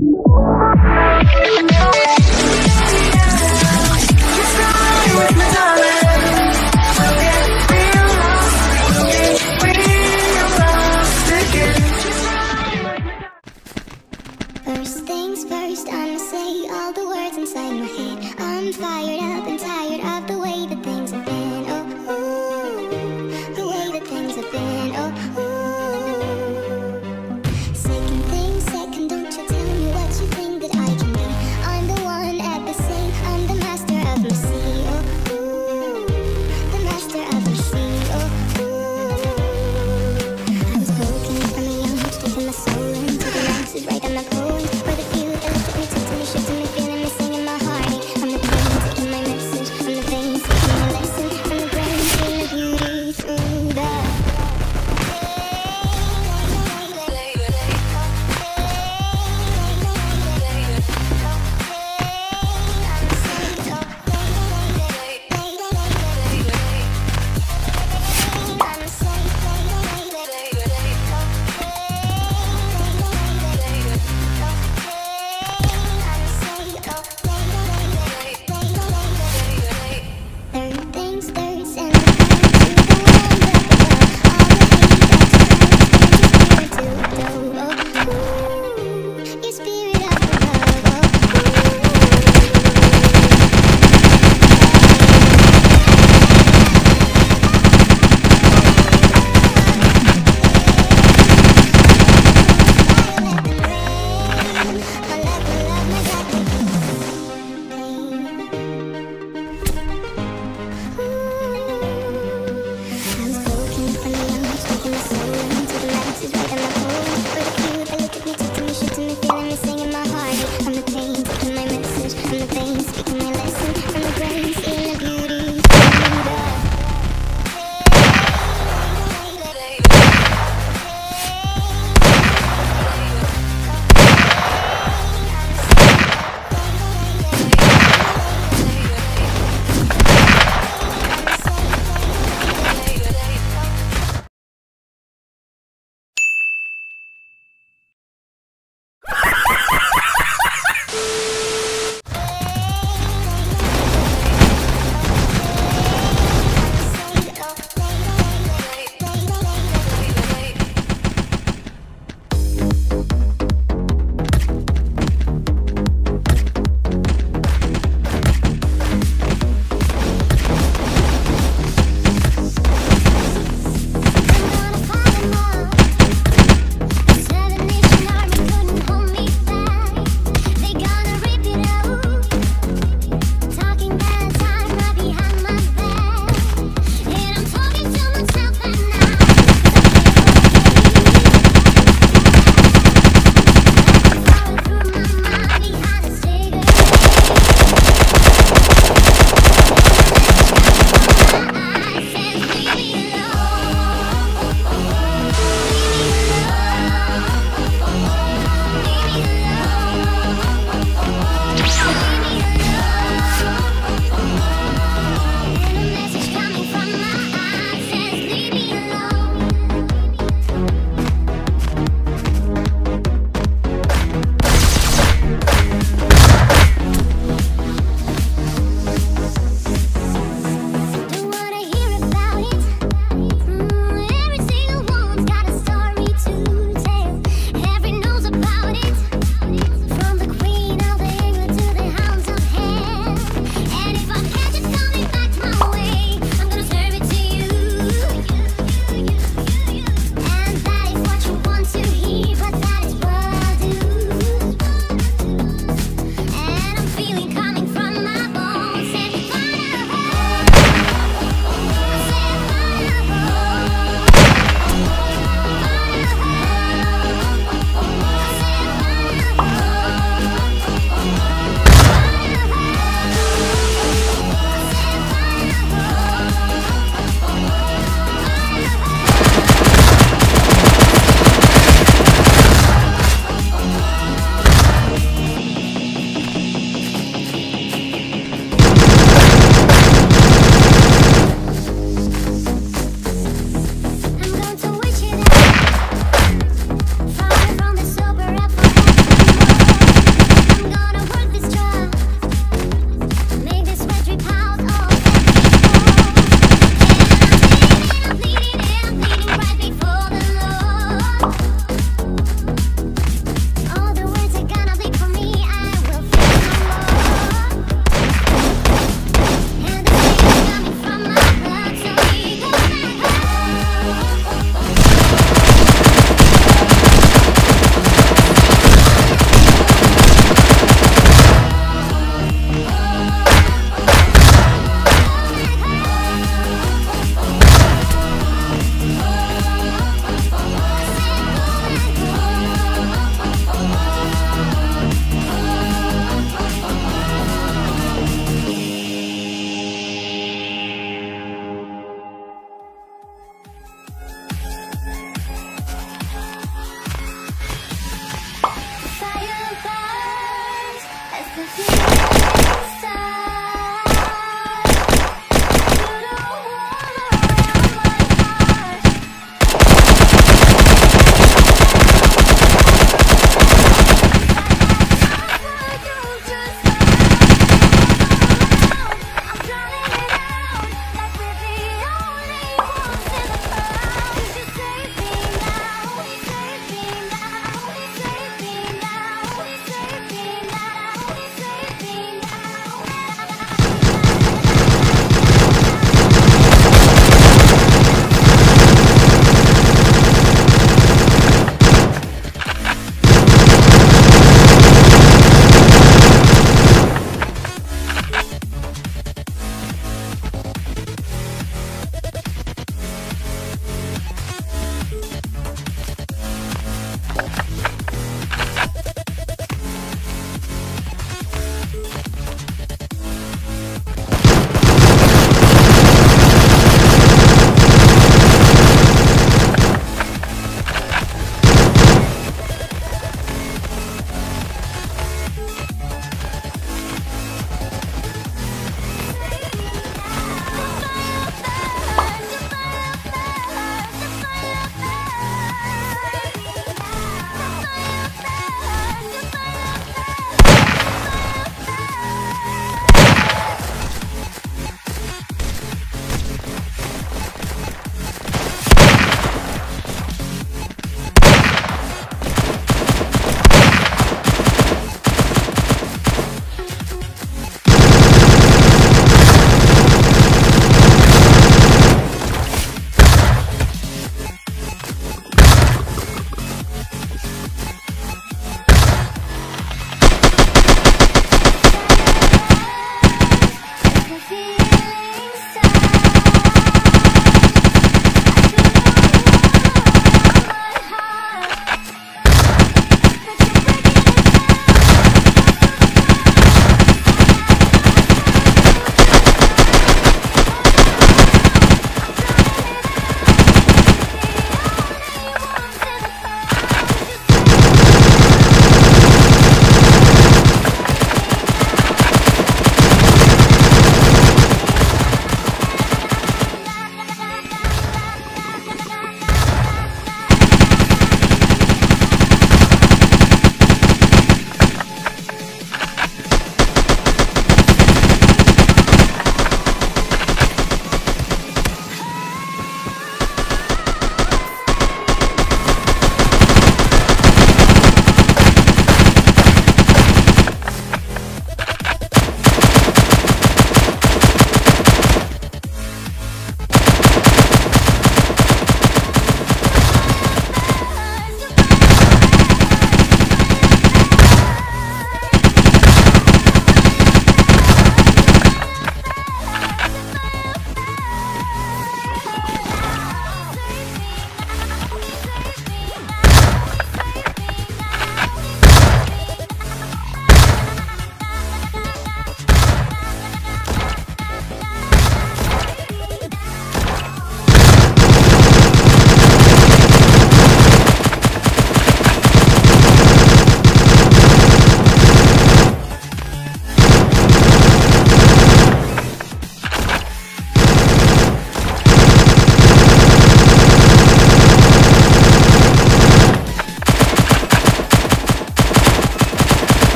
First things first, I'ma say all the words inside my head. I'm fired up and tired of